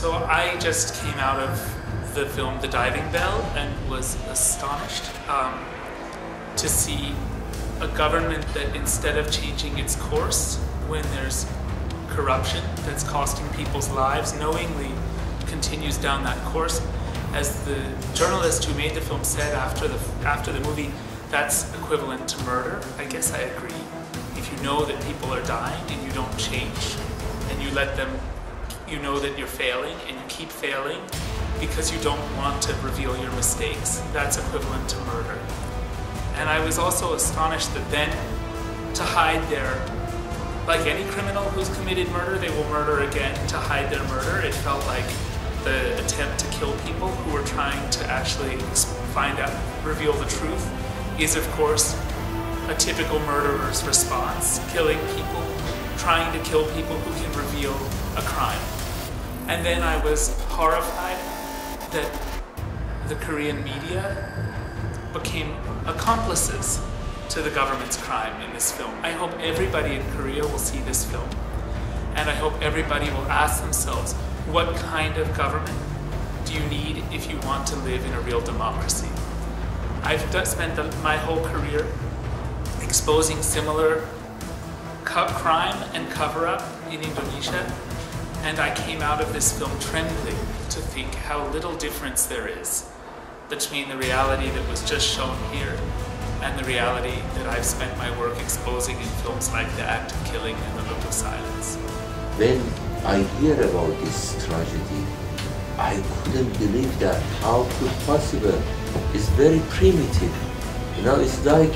So I just came out of the film The Diving Bell and was astonished um, to see a government that instead of changing its course when there's corruption that's costing people's lives knowingly continues down that course. As the journalist who made the film said after the after the movie, that's equivalent to murder. I guess I agree. If you know that people are dying and you don't change, and you let them, you know that you're failing and you keep failing because you don't want to reveal your mistakes, that's equivalent to murder. And I was also astonished that then to hide their like any criminal who's committed murder, they will murder again to hide their murder. It felt like the attempt to kill people who were trying to actually find out, reveal the truth, is of course a typical murderer's response, killing people, trying to kill people who can reveal a crime. And then I was horrified that the Korean media became accomplices to the government's crime in this film. I hope everybody in Korea will see this film. And I hope everybody will ask themselves, what kind of government do you need if you want to live in a real democracy? I've spent the, my whole career exposing similar crime and cover-up in Indonesia, and I came out of this film trembling to think how little difference there is between the reality that was just shown here and the reality that I've spent my work exposing in films like The Act of Killing and The Look of Silence. When I hear about this tragedy, I couldn't believe that. How could possible? It's very primitive. You know, it's like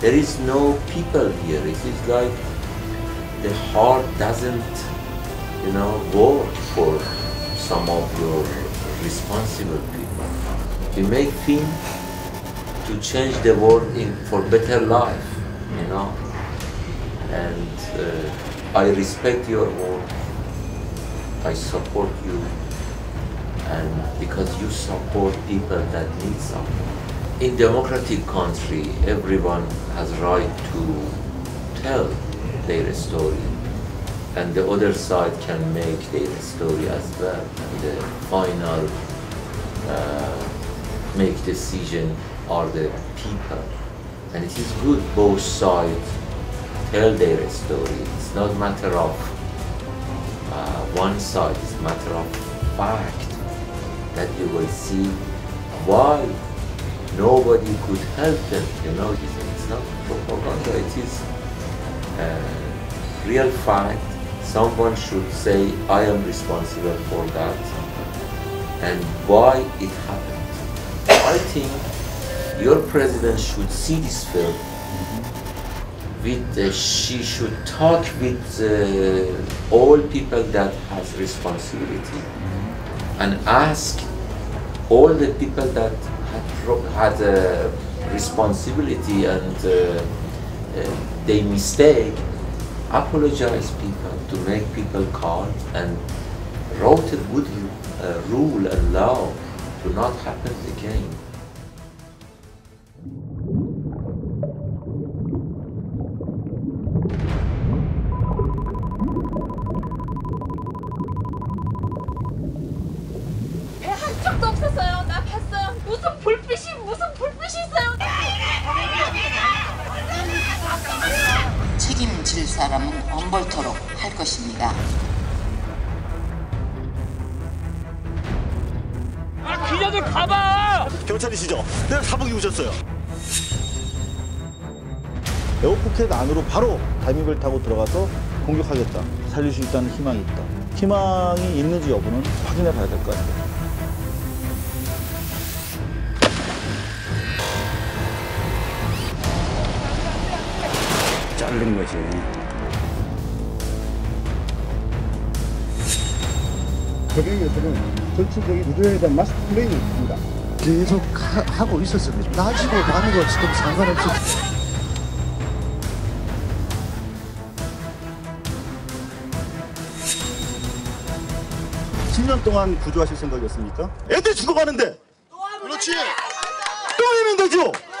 there is no people here. It is like the heart doesn't, you know, work for some of your responsible people. You make film to change the world in, for better life, you know. And uh, I respect your work. I support you. And because you support people that need support. In democratic country, everyone has right to tell their story. And the other side can make their story as well. And the final uh, make decision are the people. And it is good both sides tell their story. It's not matter of uh, one side, it's matter of fact that you will see why nobody could help them. You know, it's not propaganda, it is uh, real fact. Someone should say, I am responsible for that and why it happened. I think your president should see this film. With uh, she should talk with uh, all people that has responsibility and ask all the people that had, had a responsibility and uh, uh, they mistake apologize people to make people calm and wrote a good uh, rule and law to not happen again. 사람은 엄벌토록 할 것입니다. 기자들 가봐! 경찰이시죠? 네, 사복 입으셨어요. 에어포켓 안으로 바로 다이빙을 타고 들어가서 공격하겠다. 살릴 수 있다는 희망이 있다. 희망이 있는지 여부는 확인해 봐야 될 것 같아요. 자른 거지. 저격에서는 전체적인 구조에 대한 마스터 플레이를 있습니다. 계속 하, 고 있었습니다. 낮이고 밤이고 지금 상관없이. 십년 동안 구조하실 생각이었습니까? 애들 죽어가는데! 그렇지! 또 하면 되죠!